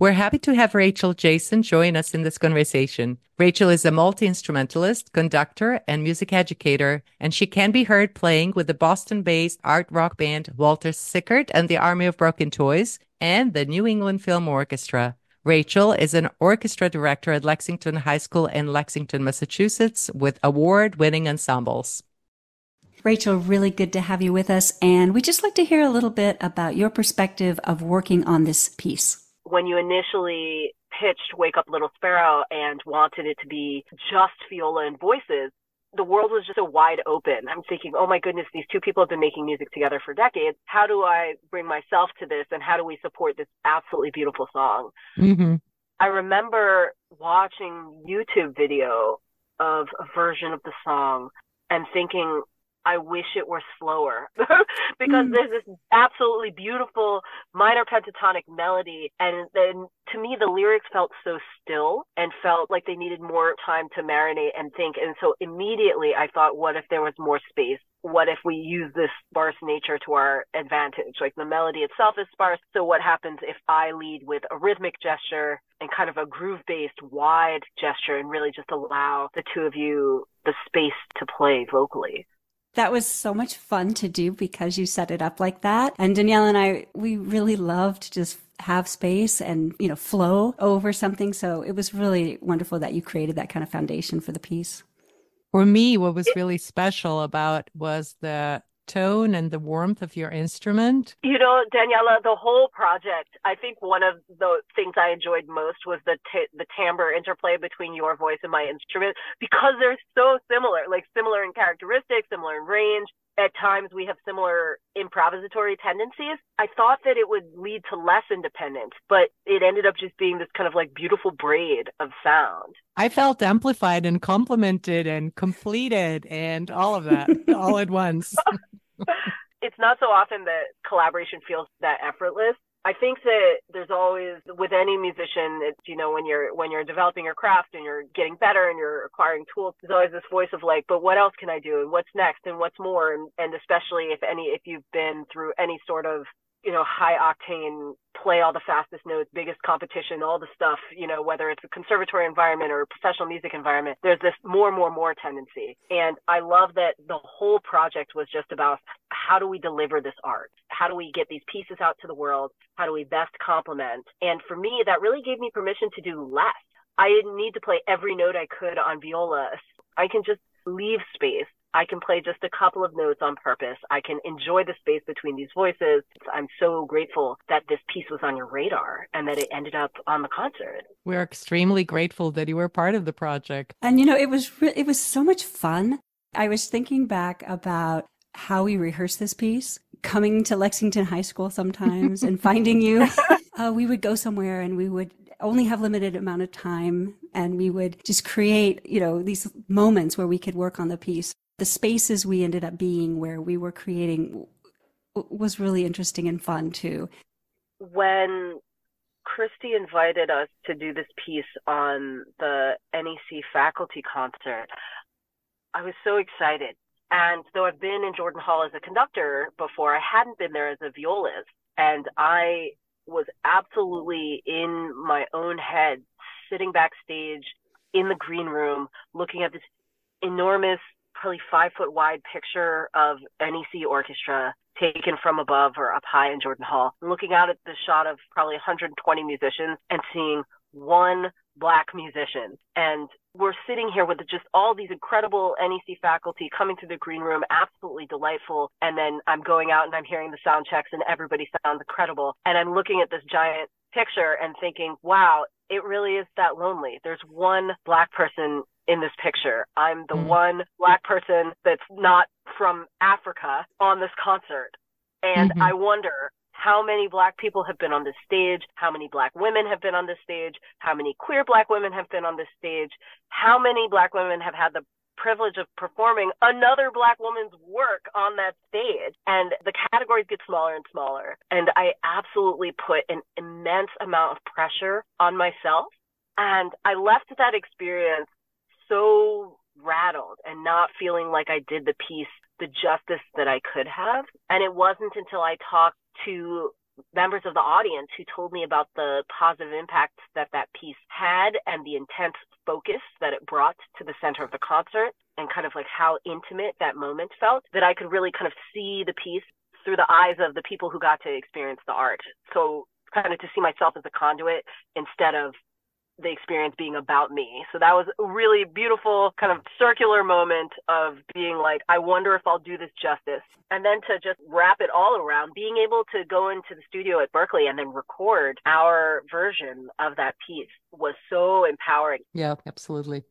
We're happy to have Rachel Jayson join us in this conversation. Rachel is a multi instrumentalist, conductor, and music educator, and she can be heard playing with the Boston based art rock band Walter Sickert and the Army of Broken Toys and the New England Film Orchestra. Rachel is an orchestra director at Lexington High School in Lexington, Massachusetts, with award winning ensembles. Rachel, really good to have you with us. And we'd just like to hear a little bit about your perspective of working on this piece when you initially pitched Wake Up Little Sparrow and wanted it to be just viola and voices, the world was just so wide open. I'm thinking, oh my goodness, these two people have been making music together for decades. How do I bring myself to this and how do we support this absolutely beautiful song? Mm-hmm. I remember watching YouTube video of a version of the song and thinking, I wish it were slower because mm. there's this absolutely beautiful minor pentatonic melody. And then to me, the lyrics felt so still and felt like they needed more time to marinate and think. And so immediately I thought, what if there was more space? What if we use this sparse nature to our advantage? Like the melody itself is sparse. So what happens if I lead with a rhythmic gesture and kind of a groove based wide gesture and really just allow the two of you the space to play vocally? That was so much fun to do because you set it up like that. And Daniela and I, we really loved to just have space and, you know, flow over something. So it was really wonderful that you created that kind of foundation for the piece. For me, what was really special about was the tone and the warmth of your instrument? You know, Daniela, the whole project, I think one of the things I enjoyed most was the t- the timbre interplay between your voice and my instrument because they're so similar, like similar in characteristics, similar in range at times we have similar improvisatory tendencies. I thought that it would lead to less independence, but it ended up just being this kind of like beautiful braid of sound. I felt amplified and complimented and completed and all of that all at once. it's not so often that collaboration feels that effortless. I think that there's always with any musician, it's you know when you're when you're developing your craft and you're getting better and you're acquiring tools, there's always this voice of like, but what else can I do? And what's next? And what's more? And and especially if any if you've been through any sort of you know, high octane, play all the fastest notes, biggest competition, all the stuff, you know, whether it's a conservatory environment or a professional music environment, there's this more, and more, more tendency. And I love that the whole project was just about how do we deliver this art? How do we get these pieces out to the world? How do we best complement? And for me, that really gave me permission to do less. I didn't need to play every note I could on viola. I can just leave space I can play just a couple of notes on purpose. I can enjoy the space between these voices. I'm so grateful that this piece was on your radar and that it ended up on the concert. We're extremely grateful that you were part of the project. And you know, it was re- it was so much fun. I was thinking back about how we rehearsed this piece, coming to Lexington High School sometimes and finding you. Uh, we would go somewhere and we would only have limited amount of time and we would just create, you know, these moments where we could work on the piece the spaces we ended up being where we were creating was really interesting and fun too. When Cristi invited us to do this piece on the NEC faculty concert, I was so excited. And though I've been in Jordan Hall as a conductor before, I hadn't been there as a violist. And I was absolutely in my own head, sitting backstage in the green room, looking at this enormous probably five foot wide picture of NEC orchestra taken from above or up high in Jordan Hall, looking out at the shot of probably 120 musicians and seeing one black musician. And we're sitting here with just all these incredible NEC faculty coming through the green room, absolutely delightful. And then I'm going out and I'm hearing the sound checks and everybody sounds incredible. And I'm looking at this giant picture and thinking, wow, it really is that lonely. There's one black person in this picture. I'm the mm. one black person that's not from Africa on this concert. And mm-hmm. I wonder how many black people have been on this stage, how many black women have been on this stage, how many queer black women have been on this stage, how many black women have had the privilege of performing another black woman's work on that stage. And the categories get smaller and smaller. And I absolutely put an immense amount of pressure on myself. And I left that experience so rattled and not feeling like I did the piece the justice that I could have. And it wasn't until I talked to members of the audience who told me about the positive impact that that piece had and the intense focus that it brought to the center of the concert and kind of like how intimate that moment felt that I could really kind of see the piece through the eyes of the people who got to experience the art. So kind of to see myself as a conduit instead of the experience being about me. So that was a really beautiful kind of circular moment of being like, I wonder if I'll do this justice. And then to just wrap it all around, being able to go into the studio at Berklee and then record our version of that piece was so empowering. Yeah, absolutely.